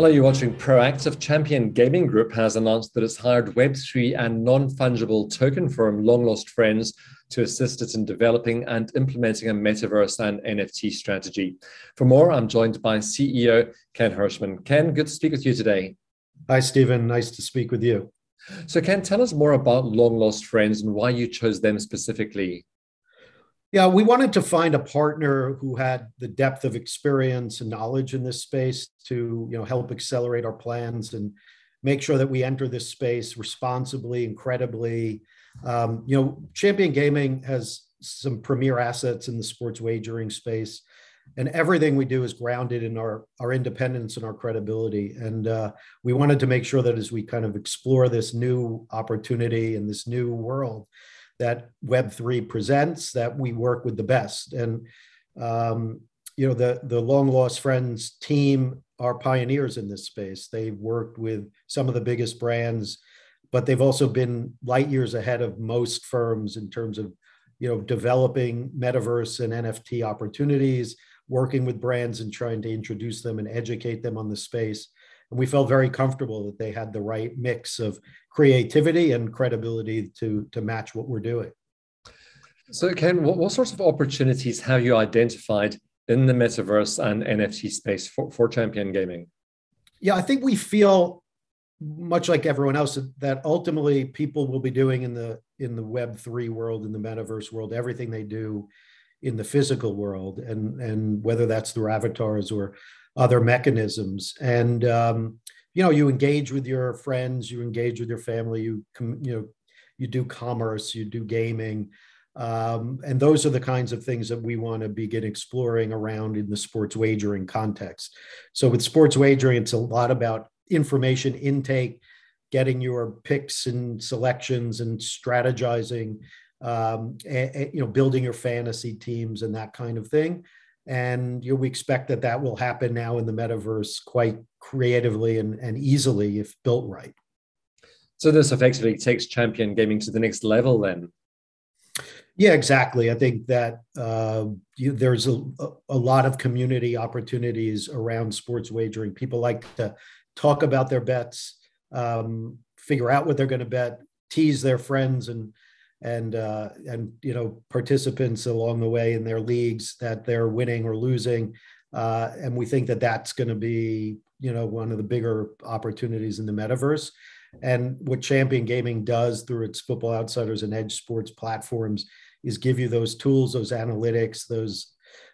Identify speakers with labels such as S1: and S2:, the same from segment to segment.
S1: Hello, you're watching Proactive Champion Gaming Group has announced that it's hired Web3 and non fungible token firm Long Lost Friends to assist it in developing and implementing a metaverse and NFT strategy. For more, I'm joined by CEO Ken Hershman. Ken, good to speak with you today.
S2: Hi, Stephen. Nice to speak with you.
S1: So, Ken, tell us more about Long Lost Friends and why you chose them specifically.
S2: Yeah, we wanted to find a partner who had the depth of experience and knowledge in this space to, you know, help accelerate our plans and make sure that we enter this space responsibly, incredibly. Um, you know, Champion Gaming has some premier assets in the sports wagering space, and everything we do is grounded in our our independence and our credibility. And uh, we wanted to make sure that as we kind of explore this new opportunity and this new world, that Web3 presents, that we work with the best. And, um, you know, the, the Long Lost Friends team are pioneers in this space. They've worked with some of the biggest brands, but they've also been light years ahead of most firms in terms of, you know, developing metaverse and NFT opportunities, working with brands and trying to introduce them and educate them on the space. And we felt very comfortable that they had the right mix of creativity and credibility to, to match what we're doing.
S1: So, Ken, what, what sorts of opportunities have you identified in the metaverse and NFT space for, for Champion Gaming?
S2: Yeah, I think we feel much like everyone else that ultimately people will be doing in the in the web 3 world in the metaverse world everything they do in the physical world and and whether that's through avatars or other mechanisms. And um, you know you engage with your friends you engage with your family you you know you do commerce you do gaming. Um, and those are the kinds of things that we want to begin exploring around in the sports wagering context. So with sports wagering it's a lot about information intake getting your picks and selections and strategizing um, you know building your fantasy teams and that kind of thing and you know, we expect that that will happen now in the metaverse quite creatively and, and easily if built right.
S1: So this effectively takes champion gaming to the next level then.
S2: Yeah, exactly. I think that uh, you, there's a, a lot of community opportunities around sports wagering. People like to talk about their bets, um, figure out what they're going to bet, tease their friends, and and uh, and you know participants along the way in their leagues that they're winning or losing, uh, and we think that that's going to be you know one of the bigger opportunities in the metaverse. And what Champion Gaming does through its Football Outsiders and EdjSports platforms is give you those tools, those analytics, those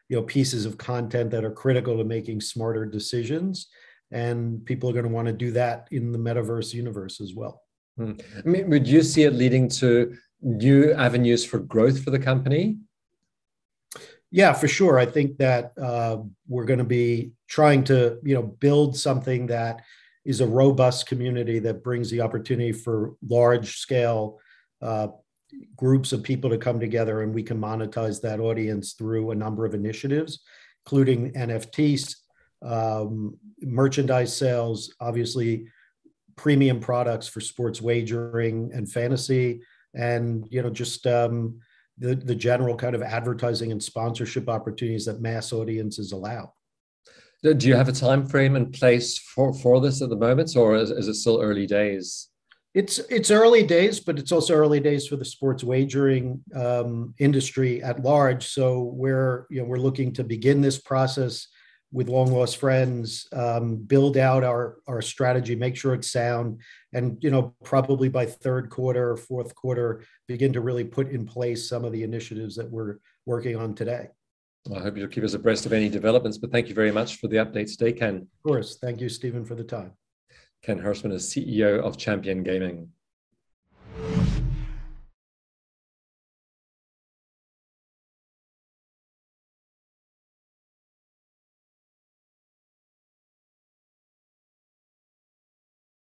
S2: you know pieces of content that are critical to making smarter decisions. And people are going to want to do that in the metaverse universe as well.
S1: Hmm. I mean, would you see it leading to new avenues for growth for the company?
S2: Yeah, for sure. I think that uh, we're going to be trying to, you know, build something that is a robust community that brings the opportunity for large scale uh, groups of people to come together, and we can monetize that audience through a number of initiatives, including NFTs, um, merchandise sales, obviously premium products for sports wagering and fantasy, and you know just um, the the general kind of advertising and sponsorship opportunities that mass audiences allow.
S1: Do you have a time frame in place for for this at the moment, or is, is it still early days?
S2: It's it's early days, but it's also early days for the sports wagering um, industry at large. So we're you know we're looking to begin this process with long lost friends, um, build out our our strategy, make sure it's sound, and you know probably by third quarter or fourth quarter begin to really put in place some of the initiatives that we're working on today.
S1: Well, I hope you'll keep us abreast of any developments. But thank you very much for the update today, Ken.
S2: Of course, thank you, Stephen, for the time.
S1: Ken Hershman is CEO of Champion Gaming.